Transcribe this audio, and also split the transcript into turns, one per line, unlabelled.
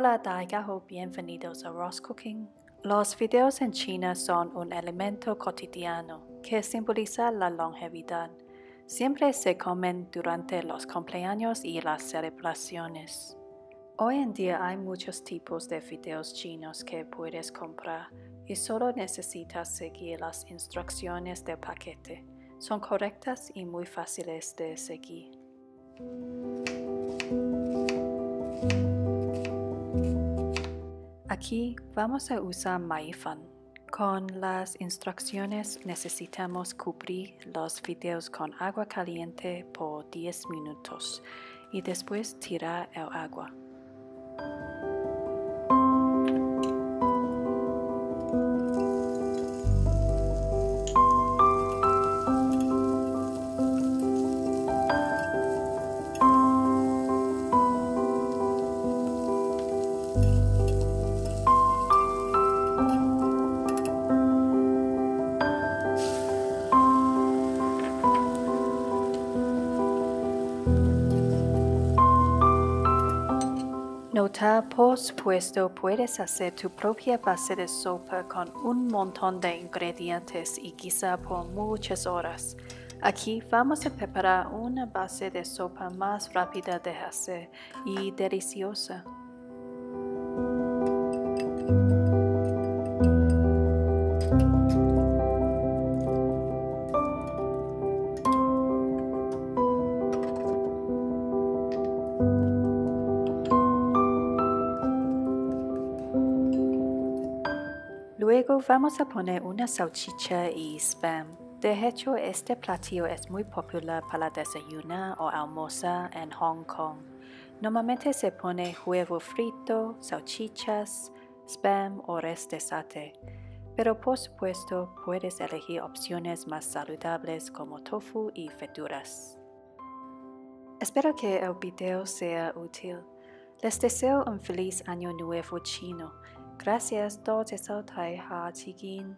Hola, bienvenidos a Ross Cooking. Los videos en China son un elemento cotidiano que simboliza la longevidad. Siempre se comen durante los cumpleaños y las celebraciones. Hoy en día hay muchos tipos de fideos chinos que puedes comprar y solo necesitas seguir las instrucciones del paquete. Son correctas y muy fáciles de seguir. Aquí vamos a usar Maifan. Con las instrucciones necesitamos cubrir los videos con agua caliente por 10 minutos y después tirar el agua. Nota, por supuesto, puedes hacer tu propia base de sopa con un montón de ingredientes y quizá por muchas horas. Aquí vamos a preparar una base de sopa más rápida de hacer y deliciosa. Luego vamos a poner una salchicha y spam. De hecho, este platillo es muy popular para desayunar o almorzar en Hong Kong. Normalmente se pone huevo frito, salchichas, spam o res de sate. Pero por supuesto, puedes elegir opciones más saludables como tofu y feturas. Espero que el video sea útil. Les deseo un feliz año nuevo chino. Gracias, 多謝收睇，下次見。